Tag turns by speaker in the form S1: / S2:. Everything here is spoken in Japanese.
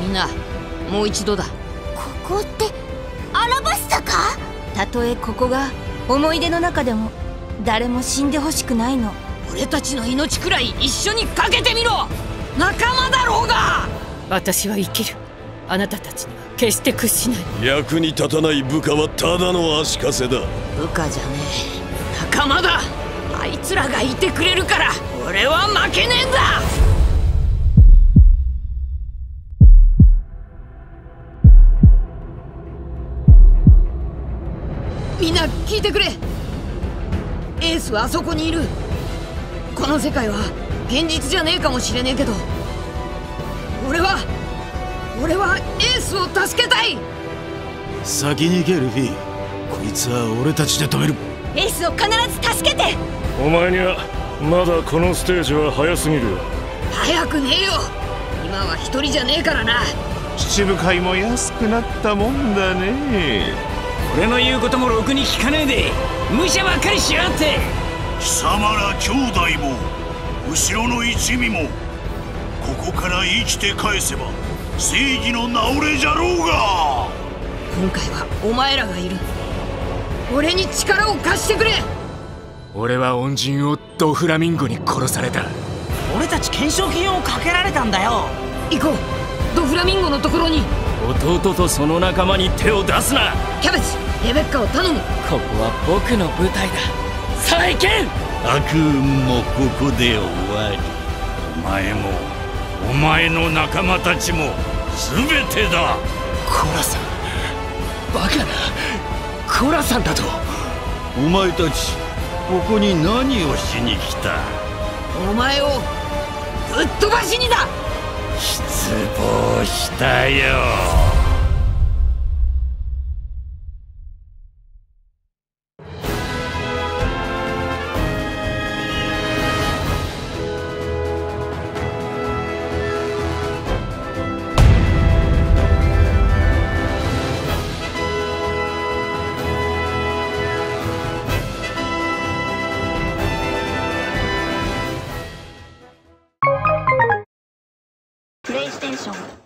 S1: みんなもう一度だ。
S2: ここってアラバスタか？
S3: たとえここが思い出の中でも誰も死んでほしくないの。
S1: 俺たちの命くらい一緒にかけてみろ。仲間だろうが！
S4: 私は生きるあなたたちには決して屈しない
S5: 役に立たない部下はただの足かせだ。
S1: 部下じゃねえ。仲間だ。あいつらがいてくれるから。俺は負けねえんだ。みんな聞いてくれ。エースはあそこにいる。この世界は現実じゃねえかもしれねえけどエースを助けたい。
S6: 先に行けルフィこいつは俺たちで止める。
S3: エースを必ず助けて。
S7: お前にはまだこのステージは早すぎる
S1: 早くねえよ今は一人じゃねえからな。
S8: 七部会も安くなったもんだね。
S9: 俺の言うこともろくに聞かねえで。無茶ばっかりしやがって。
S10: 貴様ら兄弟も後ろの一味もここから生きて返せば正義の直れじゃろうが。
S1: 今回はお前らがいる。俺に力を貸してくれ。
S11: 俺は恩人をドフラミンゴに殺された。
S9: 俺たち懸賞金をかけられたんだよ。
S1: 行こう。ドフラミンゴのところに。
S7: 弟とその仲間に手を出すな。
S1: キャベツレベッカを頼む。
S7: ここは僕の舞台だ。さあ行け
S10: 悪運もここで終わり。お前もお前の仲間たちも全てだ。
S11: コラさん。バカな。コラさんだと。
S10: お前たちここに何をしに来た？
S1: お前をぶっ飛ばしにだ。
S10: 失望したよ上了。